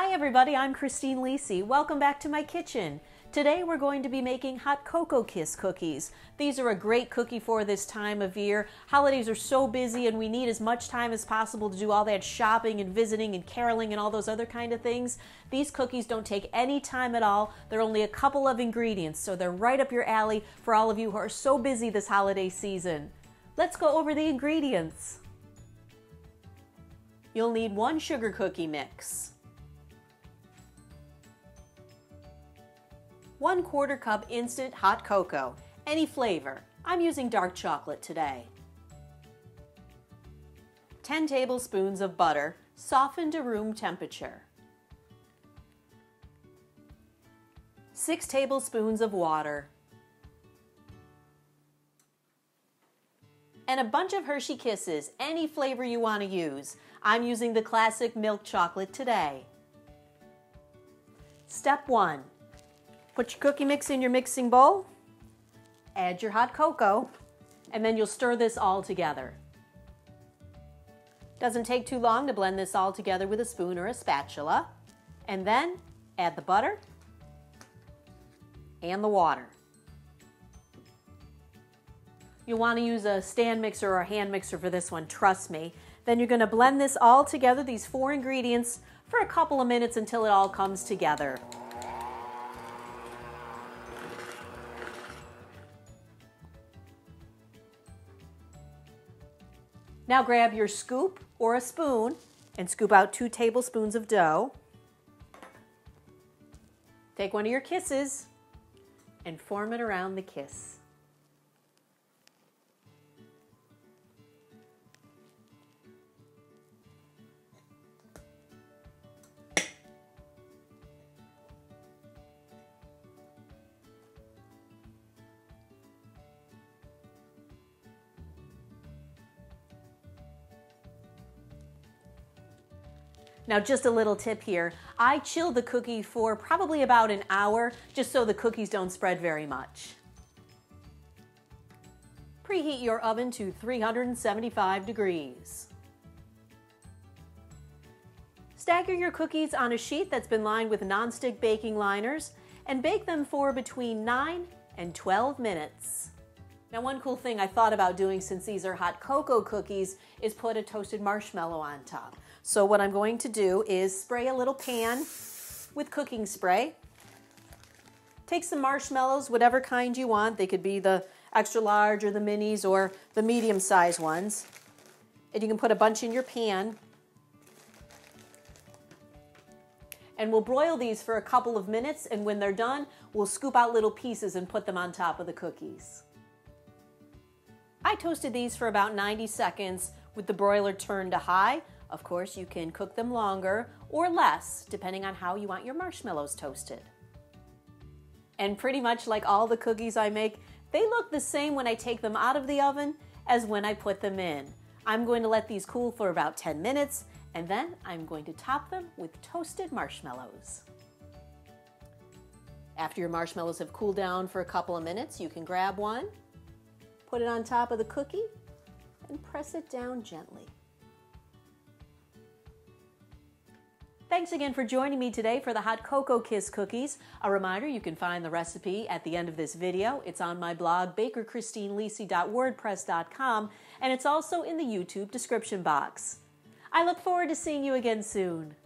Hi everybody, I'm Christine Lisi. Welcome back to my kitchen. Today we're going to be making hot cocoa kiss cookies. These are a great cookie for this time of year. Holidays are so busy and we need as much time as possible to do all that shopping and visiting and caroling and all those other kind of things. These cookies don't take any time at all. They're only a couple of ingredients, so they're right up your alley for all of you who are so busy this holiday season. Let's go over the ingredients. You'll need one sugar cookie mix, one quarter cup instant hot cocoa, any flavor. I'm using dark chocolate today. 10 tablespoons of butter, softened to room temperature. 6 tablespoons of water. And a bunch of Hershey Kisses, any flavor you want to use. I'm using the classic milk chocolate today. Step 1. Put your cookie mix in your mixing bowl, add your hot cocoa, and then you'll stir this all together. Doesn't take too long to blend this all together with a spoon or a spatula. And then add the butter and the water. You'll want to use a stand mixer or a hand mixer for this one, trust me. Then you're going to blend this all together, these four ingredients, for a couple of minutes until it all comes together. Now grab your scoop or a spoon and scoop out two tablespoons of dough. Take one of your kisses and form it around the kiss. Now, just a little tip here. I chill the cookie for probably about an hour, just so the cookies don't spread very much. Preheat your oven to 375 degrees. Stagger your cookies on a sheet that's been lined with nonstick baking liners and bake them for between 9 and 12 minutes. Now one cool thing I thought about doing since these are hot cocoa cookies is put a toasted marshmallow on top. So what I'm going to do is spray a little pan with cooking spray. Take some marshmallows, whatever kind you want. They could be the extra large or the minis or the medium size ones. And you can put a bunch in your pan. And we'll broil these for a couple of minutes and when they're done, we'll scoop out little pieces and put them on top of the cookies. I toasted these for about 90 seconds with the broiler turned to high. Of course, you can cook them longer or less, depending on how you want your marshmallows toasted. And pretty much like all the cookies I make, they look the same when I take them out of the oven as when I put them in. I'm going to let these cool for about 10 minutes, and then I'm going to top them with toasted marshmallows. After your marshmallows have cooled down for a couple of minutes, you can grab one, put it on top of the cookie, and press it down gently. Thanks again for joining me today for the Hot Cocoa Kiss cookies. A reminder, you can find the recipe at the end of this video. It's on my blog, bakerchristinelisi.wordpress.com, and it's also in the YouTube description box. I look forward to seeing you again soon.